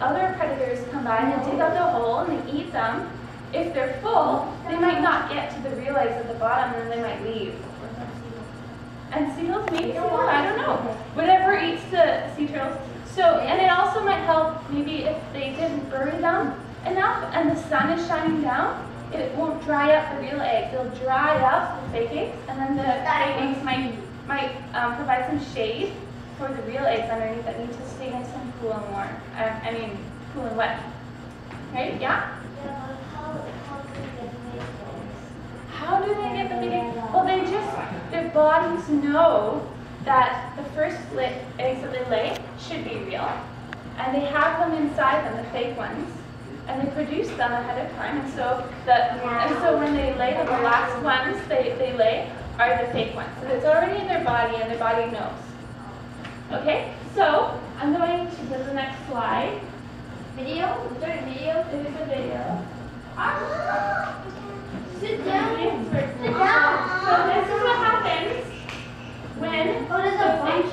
other predators come by and they dig up the hole and they eat them. If they're full, they might not get to the real eggs at the bottom and then they might leave. And seagulls, maybe seagulls, I don't know. Whatever eats the sea turtles. So, and it also might help maybe if they didn't bury them enough and the sun is shining down, it won't dry up the real eggs. It'll dry up the fake eggs and then the fake eggs might, might um, provide some shade for the real eggs underneath that need to stay nice and cool and warm. I, I mean, cool and wet. Right? Yeah? How do they get the big eggs? Well, they just, their bodies know that the first eggs that they lay should be real. And they have them inside them, the fake ones. And they produce them ahead of time. And so the and so when they lay them, the last ones they, they lay are the fake ones. So it's already in their body and their body knows. Okay, so I'm going to go to the next slide. Video? Is there a video? It is a video. Ah, sit down. Sit down. So this is what happens when oh, What is the a bunch.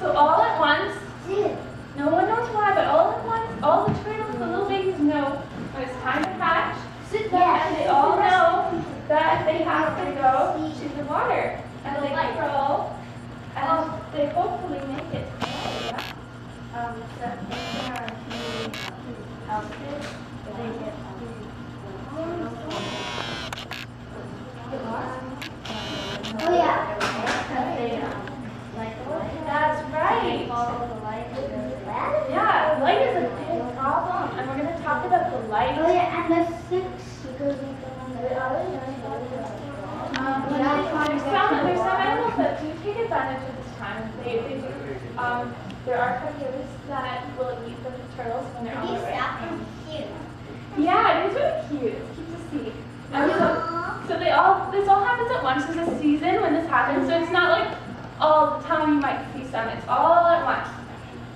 So all at once, Sit. no one knows why, but all at once, all the turtles, the little babies know when it's time to hatch. Sit And they all know that they have to go to the water. And they crawl, and they hopefully make it to the water, yeah? Um, except in our community houses, they get Oh yeah. Because they um, like the light. That's They right. follow the light. and go to that. Yeah, light is a big problem, and we're gonna talk about the Oh light. yeah, and the six because we on the other Um, there's some, there's some animals that do take advantage of this time. They, um, there are predators that will eat the turtles when they're on the way. Yeah, it is really cute. It's cute to see. So, so they all, this all happens at once. There's a season when this happens, so it's not like all the time you might see some. It's all at once.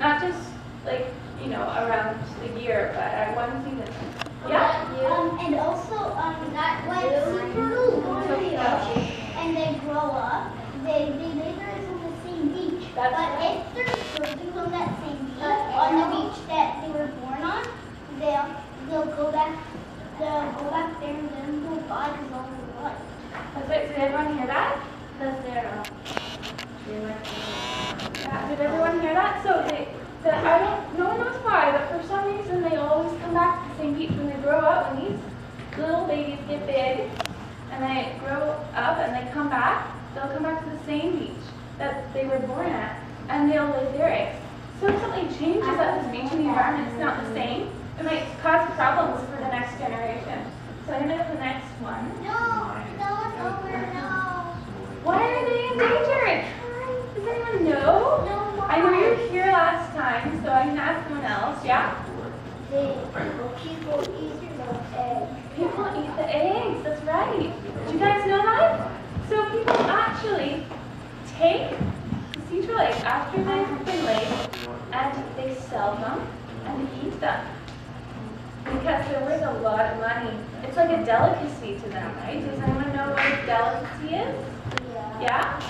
Not just like, you know, around the year, but at one season. Yeah? Um, and also, um, that when sea turtles go to the ocean and they grow up, they, they later is on the same beach. That's but right. if they're surfing on that same beach, on the beach that they were born on, they'll, they'll go back, they'll go back there and then their bodies all blood. That's it. Did everyone hear that? Because they're um, they like Yeah, did everyone hear that? So they, the, I don't, no one knows why, but for some reason they always come back to the same beach when they grow up. When these little babies get big and they grow up and they come back, they'll come back to the same beach that they were born at and they'll lay their eggs. So if something changes at this beach and the environment is not the same, it might cause problems for the next generation. So I'm going to the next one. No, no, it's over, no. Why are they endangered? Does anyone know? No, I know you were here last time, so I can ask someone else, yeah? People eat the egg. People eat the eggs, that's right. Did you guys know that? So people actually take the sea eggs after they've been laid and they sell them and they eat them. Because they're worth a lot of money. It's like a delicacy to them, right? Does anyone know what a delicacy is? Yeah. Yeah?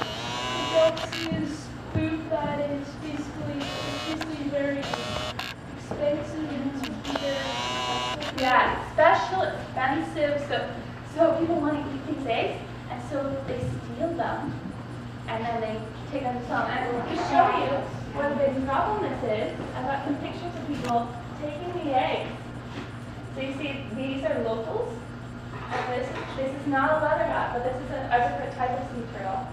Delicacy is food that is basically, it's basically very expensive and it's very special. Yeah, it's special, expensive, so, so people want to eat these eggs, and so they steal them, and then they take them to them. And to show you what big problem this is, I've got some pictures of people taking the eggs. So you see, these are locals, and this, this is not a leatherback, but this is a, a different type of sea turtle.